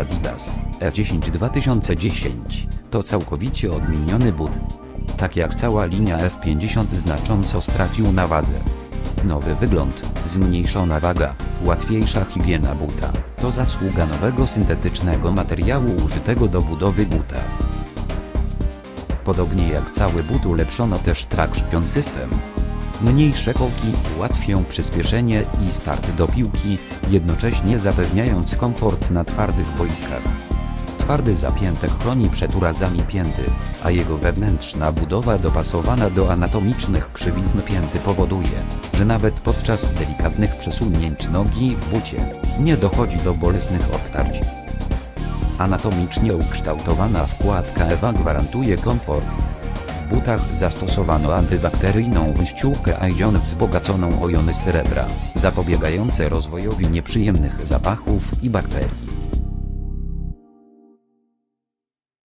Adidas F10 2010 to całkowicie odmieniony but. Tak jak cała linia F50 znacząco stracił na wadze. Nowy wygląd, zmniejszona waga, łatwiejsza higiena buta, to zasługa nowego syntetycznego materiału użytego do budowy buta. Podobnie jak cały but ulepszono też traction system. Mniejsze kołki ułatwią przyspieszenie i start do piłki, jednocześnie zapewniając komfort na twardych boiskach. Twardy zapiętek chroni przed urazami pięty, a jego wewnętrzna budowa dopasowana do anatomicznych krzywizn pięty powoduje, że nawet podczas delikatnych przesunięć nogi w bucie, nie dochodzi do bolesnych obtarć. Anatomicznie ukształtowana wkładka EWA gwarantuje komfort. W butach zastosowano antybakteryjną wyściółkę Aidion wzbogaconą o jony srebra, zapobiegające rozwojowi nieprzyjemnych zapachów i bakterii.